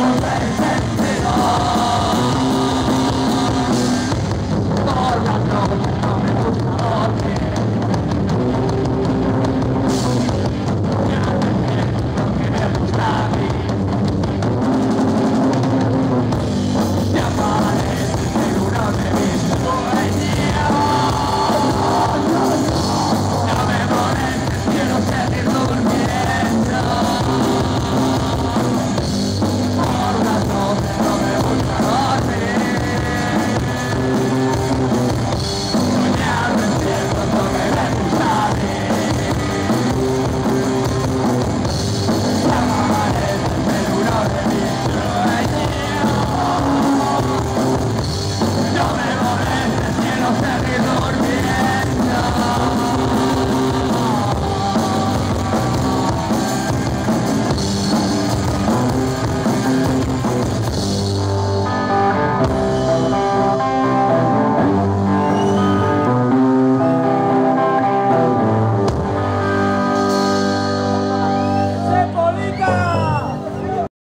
my life.